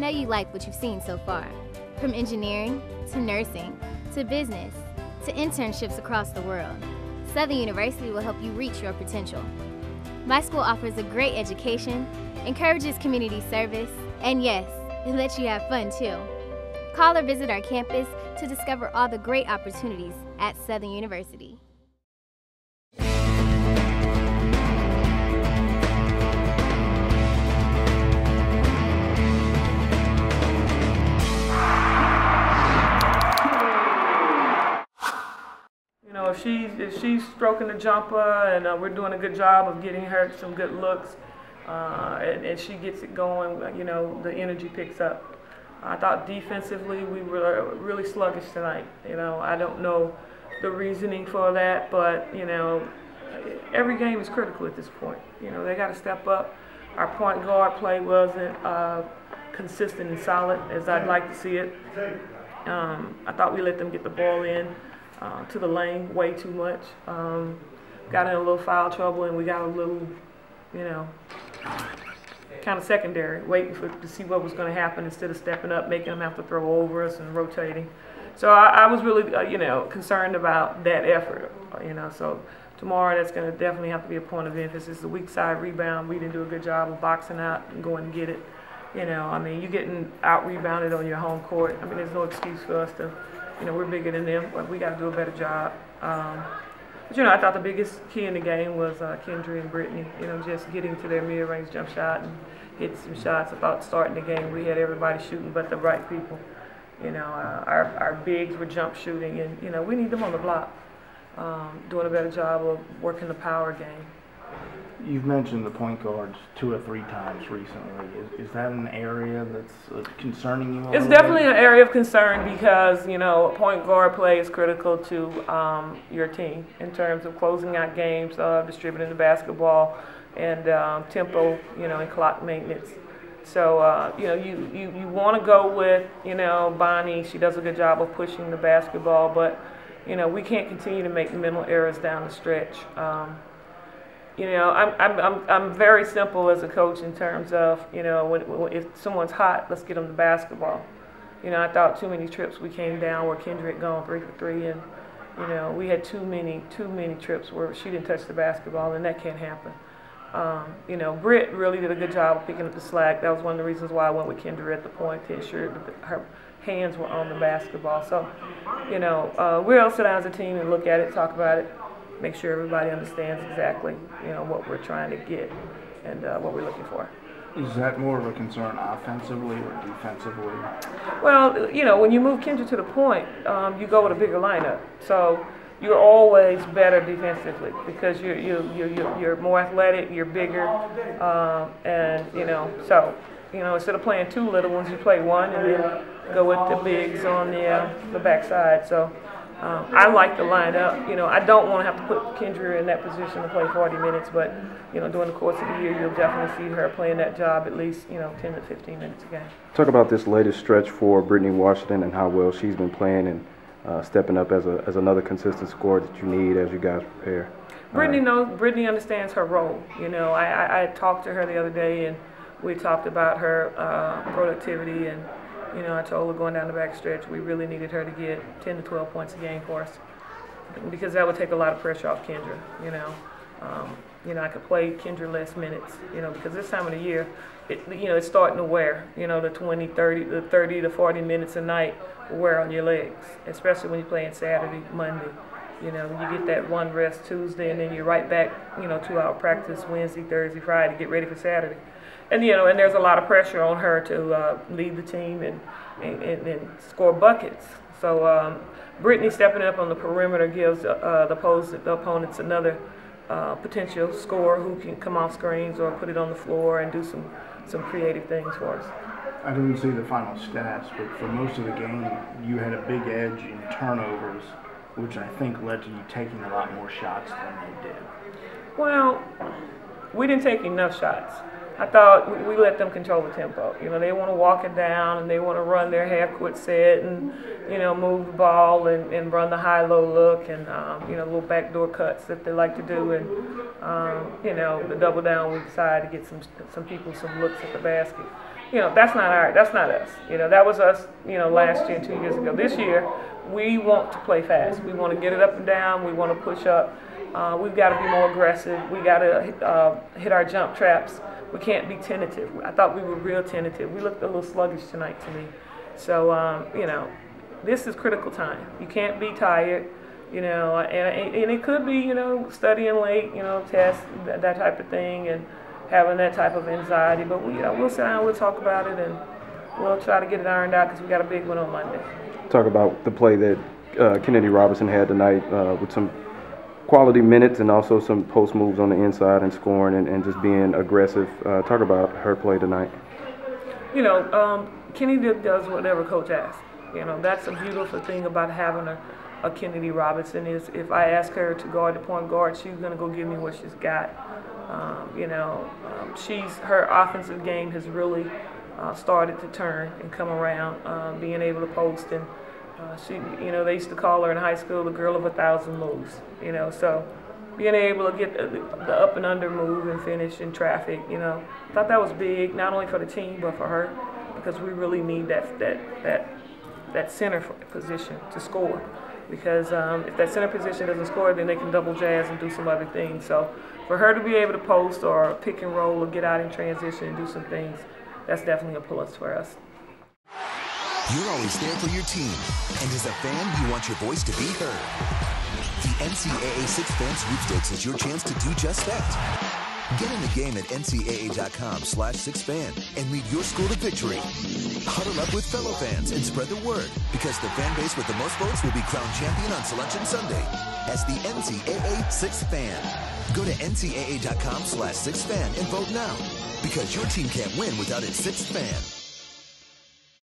know you like what you've seen so far. From engineering, to nursing, to business, to internships across the world, Southern University will help you reach your potential. My school offers a great education, encourages community service, and yes, it lets you have fun too. Call or visit our campus to discover all the great opportunities at Southern University. She's if she's stroking the jumper and uh, we're doing a good job of getting her some good looks, uh, and, and she gets it going, you know, the energy picks up. I thought defensively we were really sluggish tonight. You know, I don't know the reasoning for that, but you know, every game is critical at this point. You know, they got to step up. Our point guard play wasn't uh, consistent and solid as I'd like to see it. Um, I thought we let them get the ball in uh, to the lane way too much. Um, got in a little foul trouble and we got a little, you know, kind of secondary, waiting for to see what was going to happen instead of stepping up, making them have to throw over us and rotating. So I, I was really, uh, you know, concerned about that effort, uh, you know. So tomorrow that's going to definitely have to be a point of emphasis. The weak side rebound, we didn't do a good job of boxing out and going and get it. You know, I mean, you're getting out rebounded on your home court. I mean, there's no excuse for us to, you know, we're bigger than them, but we got to do a better job. Um, but you know, I thought the biggest key in the game was uh, and Brittany. You know, just getting to their mid-range jump shot and hit some shots. Thought starting the game we had everybody shooting, but the right people. You know, uh, our our bigs were jump shooting, and you know, we need them on the block, um, doing a better job of working the power game. You've mentioned the point guards two or three times recently. Is, is that an area that's uh, concerning you? It's definitely an area of concern because, you know, point guard play is critical to um, your team in terms of closing out games, uh, distributing the basketball, and um, tempo, you know, and clock maintenance. So, uh, you know, you, you, you want to go with, you know, Bonnie. She does a good job of pushing the basketball, but, you know, we can't continue to make mental errors down the stretch. Um, you know, I'm, I'm, I'm, I'm very simple as a coach in terms of, you know, when, when, if someone's hot, let's get them the basketball. You know, I thought too many trips we came down where Kendrick gone three for three, and you know, we had too many too many trips where she didn't touch the basketball, and that can't happen. Um, you know, Britt really did a good job of picking up the slack. That was one of the reasons why I went with Kendra at the point to ensure that her hands were on the basketball. So, you know, uh, we'll sit down as a team and look at it, talk about it, make sure everybody understands exactly, you know, what we're trying to get and uh, what we're looking for. Is that more of a concern offensively or defensively? Well, you know, when you move Kendra to the point, um, you go with a bigger lineup. So you're always better defensively because you're you you you you're more athletic, you're bigger, um, and you know. So you know, instead of playing two little ones, you play one and then go with the bigs on the uh, the backside. So. Um, I like the lineup. You know, I don't want to have to put Kendra in that position to play 40 minutes, but you know, during the course of the year, you'll definitely see her playing that job at least you know 10 to 15 minutes a game. Talk about this latest stretch for Brittany Washington and how well she's been playing and uh, stepping up as, a, as another consistent scorer that you need as you guys prepare. Brittany knows. Brittany understands her role. You know, I, I, I talked to her the other day, and we talked about her uh, productivity, and you know, I told her going down the back stretch, we really needed her to get 10 to 12 points a game for us, because that would take a lot of pressure off Kendra. You know, um, you know, I could play Kendra less minutes. You know, because this time of the year, it, you know, it's starting to wear. You know, the 20, 30, the 30 to 40 minutes a night wear on your legs, especially when you're playing Saturday, Monday. You know, you get that one rest Tuesday, and then you're right back. You know, two-hour practice Wednesday, Thursday, Friday, get ready for Saturday. And you know, and there's a lot of pressure on her to uh, lead the team and, and, and, and score buckets. So um, Brittany stepping up on the perimeter gives uh, the, opposed, the opponents another uh, potential scorer who can come off screens or put it on the floor and do some some creative things for us. I didn't see the final stats, but for most of the game, you had a big edge in turnovers, which I think led to you taking a lot more shots than they did. Well, we didn't take enough shots. I thought we, let them control the tempo. You know, they want to walk it down and they want to run their half court set and, you know, move the ball and, and run the high low look and, um, you know, little backdoor cuts that they like to do and, um, you know, the double down we decided to get some some people some looks at the basket. You know, that's not our, that's not us. You know, that was us, you know, last year, two years ago. This year, we want to play fast. We want to get it up and down. We want to push up. Uh, we've got to be more aggressive. We got to uh, hit our jump traps. We can't be tentative. I thought we were real tentative. We looked a little sluggish tonight to me. So, um, you know, this is critical time. You can't be tired, you know, and, and it could be, you know, studying late, you know, tests, that, that type of thing, and having that type of anxiety. But we, you know, we'll sit down, we'll talk about it, and we'll try to get it ironed out because we got a big one on Monday. Talk about the play that uh, Kennedy Robinson had tonight uh, with some quality minutes and also some post moves on the inside and scoring and, and just being aggressive. Uh, talk about her play tonight. You know, um, Kennedy does whatever coach asks. You know, that's a beautiful thing about having a, a Kennedy Robinson is if I ask her to guard the point guard, she's going to go give me what she's got. Um, you know, um, she's her offensive game has really uh, started to turn and come around, uh, being able to post and uh, she, you know, they used to call her in high school the girl of a thousand moves. You know, so being able to get the, the up and under move and finish in traffic, you know, thought that was big, not only for the team but for her, because we really need that that that that center position to score. Because um, if that center position doesn't score, then they can double jazz and do some other things. So for her to be able to post or pick and roll or get out in transition and do some things, that's definitely a plus for us. You're always there for your team. And as a fan, you want your voice to be heard. The NCAA Six Fan Sweepstakes is your chance to do just that. Get in the game at ncaa.com slash sixfan and lead your school to victory. Huddle up with fellow fans and spread the word because the fan base with the most votes will be crowned champion on Selection Sunday as the NCAA Sixth Fan. Go to ncaa.com slash sixfan and vote now because your team can't win without its sixth fan.